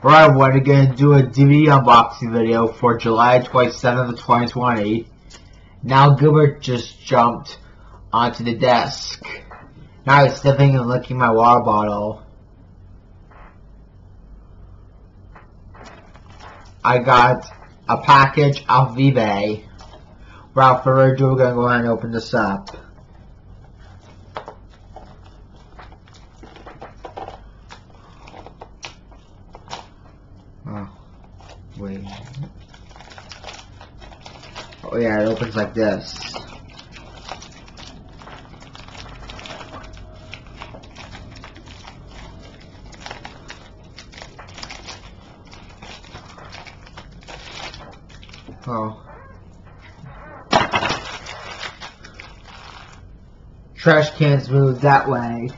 Alright, we're to do a DVD unboxing video for July 27th, 2020. Now Gilbert just jumped onto the desk. Now he's sniffing and licking my water bottle. I got a package off eBay. Without further ado, we're to go ahead and open this up. Oh, wait. Oh yeah, it opens like this. Oh. Trash cans move that way.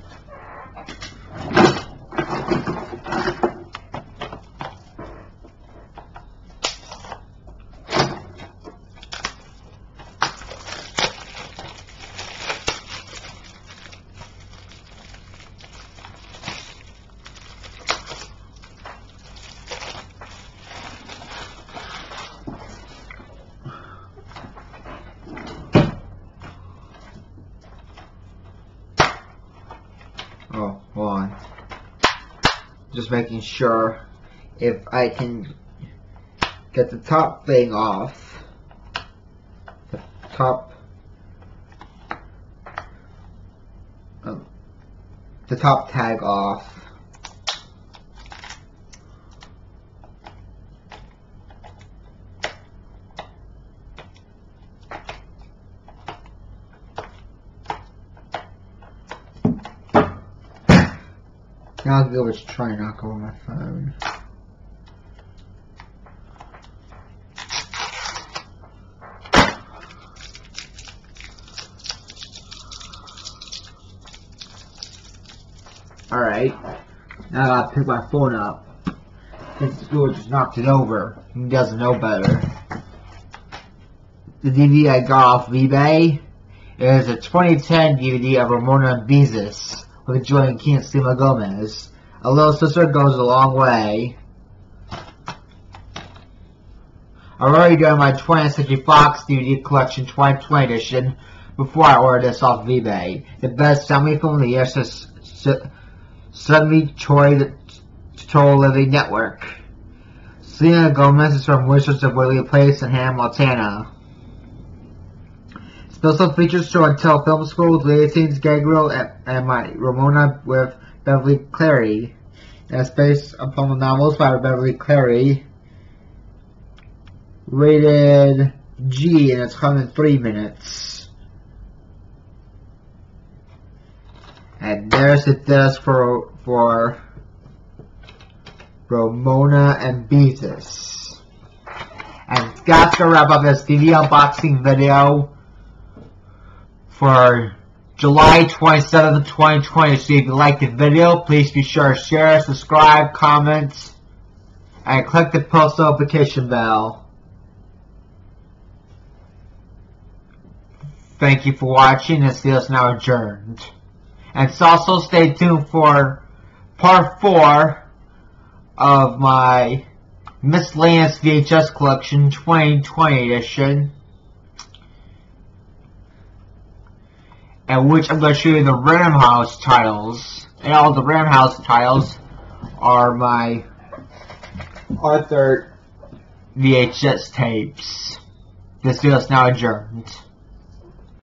Oh, hold on. Just making sure if I can get the top thing off. The top. Um, the top tag off. Now Gilbert's trying to try and knock over my phone. Alright. Now I gotta pick my phone up. Since Gilbert just knocked it over. He doesn't know better. The DVD I got off eBay is a 2010 DVD of Ramona Beezus with and Selena Gomez. A little sister goes a long way. I've already done my 20th Century Fox DVD Collection 2020 edition before I ordered this off of eBay. The best family film of the year says Suddenly Troy Total Living Network. Selena Gomez is from Wizards of Waverly Place in Hannah, Montana. Special features show and tell film school with Leah Scenes Gabriel and, and my Ramona with Beverly Cleary. It's based upon the novels by Beverly Cleary. Rated G and it's coming in three minutes. And there's the disc for for Ramona and Beezus. And that's gonna wrap up this DVD unboxing video for July 27th, 2020. So if you like the video, please be sure to share, subscribe, comment, and click the post notification bell. Thank you for watching. This video is now adjourned. And so also stay tuned for part 4 of my Miscellaneous VHS Collection 2020 edition. In which I'm going to show you the Ram House titles. And all the Ram House titles are my Arthur VHS tapes. This video is now adjourned.